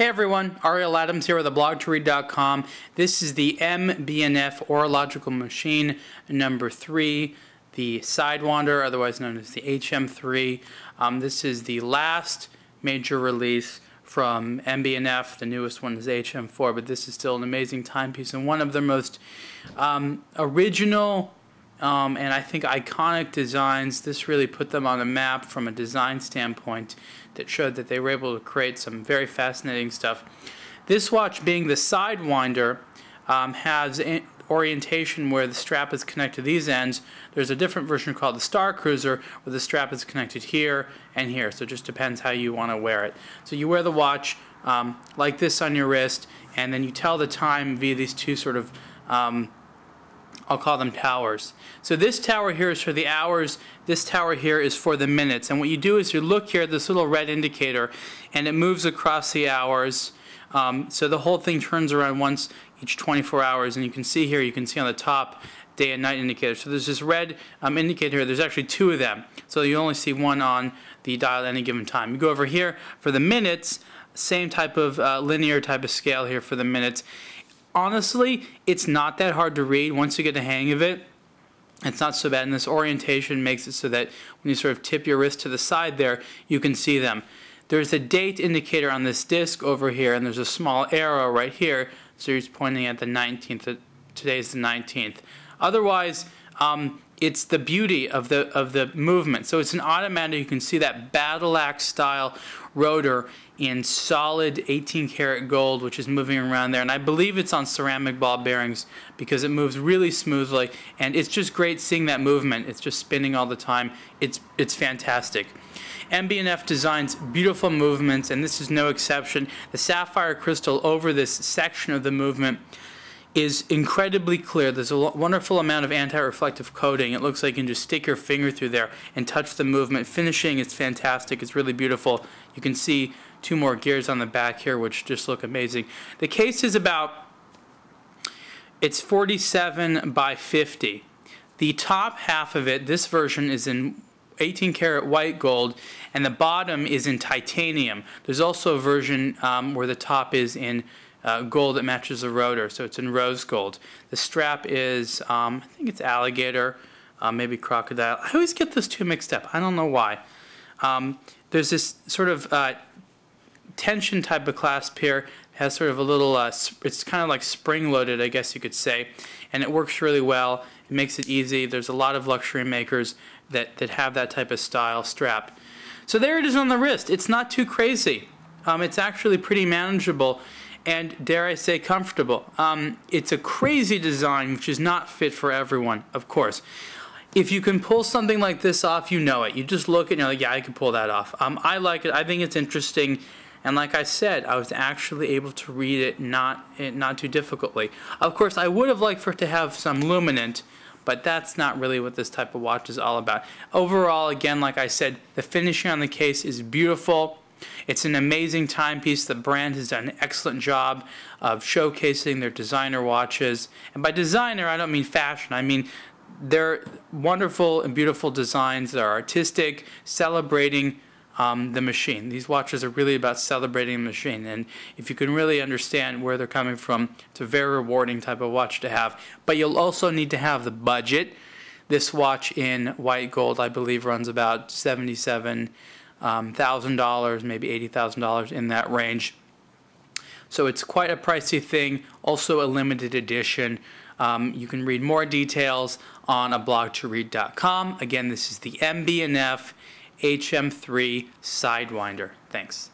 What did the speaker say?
Hey everyone, Ariel Adams here with blog2read.com. This is the MB&F Horological Machine number 3, the Sidewinder, otherwise known as the HM3. Um, this is the last major release from MB&F. The newest one is HM4, but this is still an amazing timepiece and one of the most um, original um, and I think iconic designs. This really put them on the map from a design standpoint that showed that they were able to create some very fascinating stuff. This watch, being the Sidewinder, um, has orientation where the strap is connected to these ends. There's a different version called the Star Cruiser where the strap is connected here and here. So it just depends how you want to wear it. So you wear the watch um, like this on your wrist and then you tell the time via these two sort of um, I'll call them towers. So this tower here is for the hours, this tower here is for the minutes. And what you do is you look here at this little red indicator and it moves across the hours. Um, so the whole thing turns around once each 24 hours and you can see here, you can see on the top day and night indicator. So there's this red um, indicator here, there's actually two of them. So you only see one on the dial at any given time. You go over here for the minutes, same type of uh, linear type of scale here for the minutes honestly, it's not that hard to read once you get the hang of it. It's not so bad, and this orientation makes it so that when you sort of tip your wrist to the side there, you can see them. There's a date indicator on this disc over here, and there's a small arrow right here, so you're pointing at the 19th. Today's the 19th. Otherwise, um, it's the beauty of the of the movement. So it's an automatic. You can see that battle axe style rotor in solid 18 karat gold, which is moving around there. And I believe it's on ceramic ball bearings because it moves really smoothly. And it's just great seeing that movement. It's just spinning all the time. It's it's fantastic. MB&F designs beautiful movements, and this is no exception. The sapphire crystal over this section of the movement is incredibly clear. There's a wonderful amount of anti-reflective coating. It looks like you can just stick your finger through there and touch the movement. Finishing is fantastic. It's really beautiful. You can see two more gears on the back here which just look amazing. The case is about, it's 47 by 50. The top half of it, this version is in 18 karat white gold and the bottom is in titanium. There's also a version um, where the top is in uh, gold that matches the rotor, so it's in rose gold. The strap is, um, I think it's alligator, uh, maybe crocodile. I always get those two mixed up. I don't know why. Um, there's this sort of uh, tension type of clasp here. It has sort of a little, uh, it's kind of like spring loaded, I guess you could say, and it works really well. It makes it easy. There's a lot of luxury makers that, that have that type of style strap. So there it is on the wrist. It's not too crazy. Um, it's actually pretty manageable and dare I say comfortable. Um, it's a crazy design which is not fit for everyone, of course. If you can pull something like this off, you know it. You just look at it and you're like, yeah, I can pull that off. Um, I like it. I think it's interesting. And like I said, I was actually able to read it not, not too difficultly. Of course, I would have liked for it to have some luminant, but that's not really what this type of watch is all about. Overall, again, like I said, the finishing on the case is beautiful. It's an amazing timepiece. The brand has done an excellent job of showcasing their designer watches. And by designer, I don't mean fashion. I mean they're wonderful and beautiful designs that are artistic, celebrating um, the machine. These watches are really about celebrating the machine. And if you can really understand where they're coming from, it's a very rewarding type of watch to have. But you'll also need to have the budget. This watch in white gold, I believe, runs about 77 um, $1,000, maybe $80,000 in that range. So it's quite a pricey thing, also a limited edition. Um, you can read more details on aBlogtoRead.com. Again, this is the MB&F HM3 Sidewinder. Thanks.